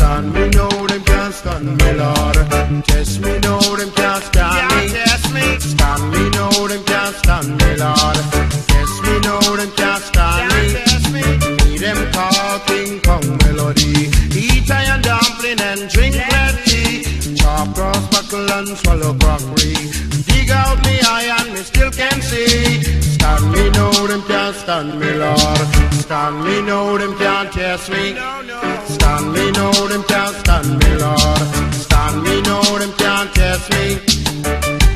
stand me, no, them can't stand me, Lord. And swallow crockery. Dig out me iron, me still can see. Stand me, no, them can't stand me, Lord. Stand me, no, them can't test me. Stand me, no, them can't stand me, Lord. Stand me, no, them can't test me.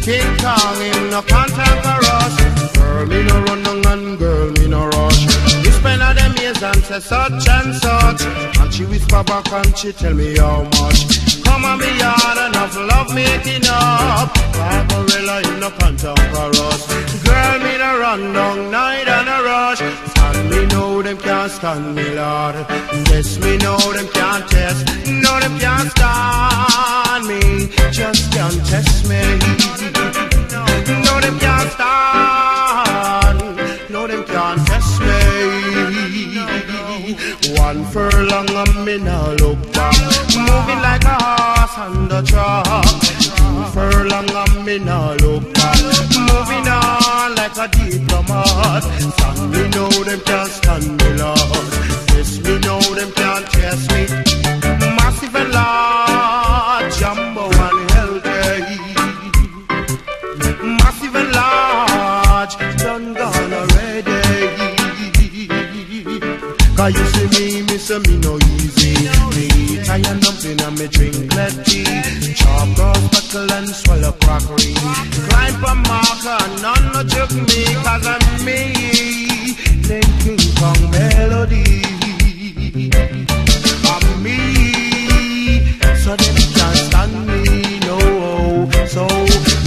King Kong, him no contact for us. Girl, me no run down and girl, me no rush. You spend all them years and say such and such. She whisper back and she tell me how much. Come on me yard enough love making up. Barbarella, you no contact for us. Girl, me no run down night and a rush. Stand me know them can't stand me, Lord. Test me know them can't test. Furlong and me now look back. Moving like a horse on the track. Two furlong and me now look back. Moving on like a diplomat. Stand me know them can't stand Cause you see me, me say uh, me no easy. Me iron dumpling and me drink lead tea. Chop cross buckle and swallow crockery. Climb a marker and uh, none no joke me. Cause I'm me, then King Kong melody. I'm me, so them can't stand me, no. So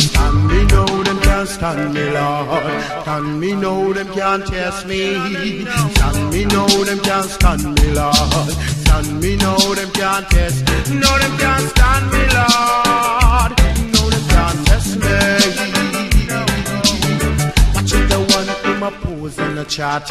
stand me, no, them can't stand me, Lord. Stand me, no, them can't test me. Stand me, no, them can't stand me, Lord. Stand me, no, them can't test. No, them can't stand me, Lord. No, them can't test me. Watching the one in my pose on the chat.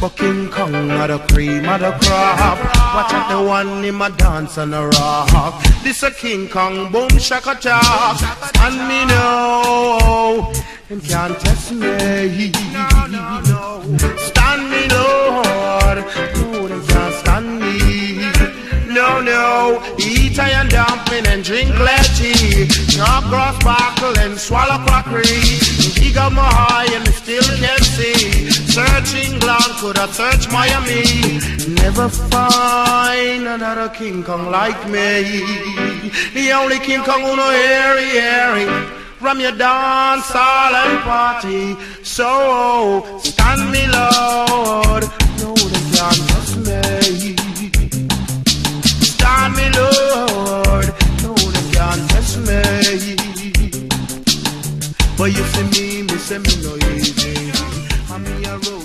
But King Kong are the cream of the crop. Watch out the one in my dance on the rock. This a King Kong boom shaka talk. And me know him can't test me. No, no, no. And drink lead tea. Chop grass buckle and swallow crockery. Dig up my eye and still can't see. Search England, could I search Miami? Never find another King Kong like me. The only King Kong who know airy, airy. From your dance hall and party. So stand me, Lord. No, can't say me no easy. And me a road.